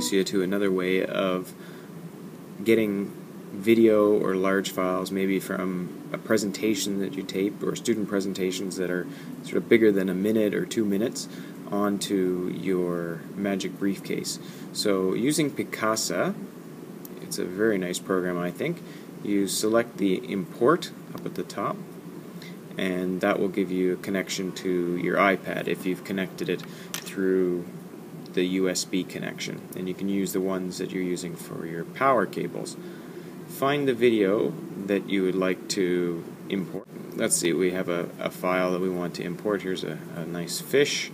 introduce you to another way of getting video or large files, maybe from a presentation that you tape or student presentations that are sort of bigger than a minute or two minutes onto your Magic Briefcase. So using Picasa, it's a very nice program I think, you select the import up at the top and that will give you a connection to your iPad if you've connected it through the USB connection and you can use the ones that you're using for your power cables. Find the video that you would like to import. Let's see, we have a, a file that we want to import. Here's a, a nice fish.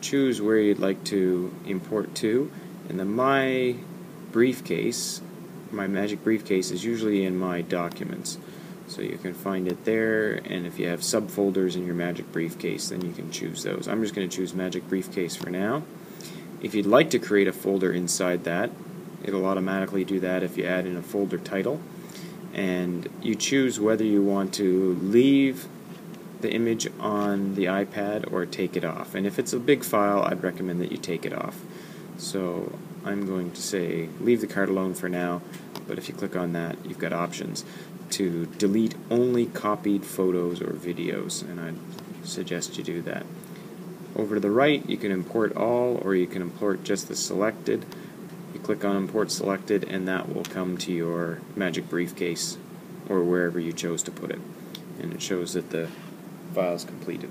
Choose where you'd like to import to and the My Briefcase, my Magic Briefcase is usually in My Documents. So you can find it there, and if you have subfolders in your Magic Briefcase, then you can choose those. I'm just going to choose Magic Briefcase for now. If you'd like to create a folder inside that, it'll automatically do that if you add in a folder title. And you choose whether you want to leave the image on the iPad or take it off. And if it's a big file, I'd recommend that you take it off. So I'm going to say leave the card alone for now, but if you click on that, you've got options to delete only copied photos or videos, and I'd suggest you do that. Over to the right, you can import all, or you can import just the selected. You click on Import Selected, and that will come to your Magic Briefcase, or wherever you chose to put it. And it shows that the file is completed.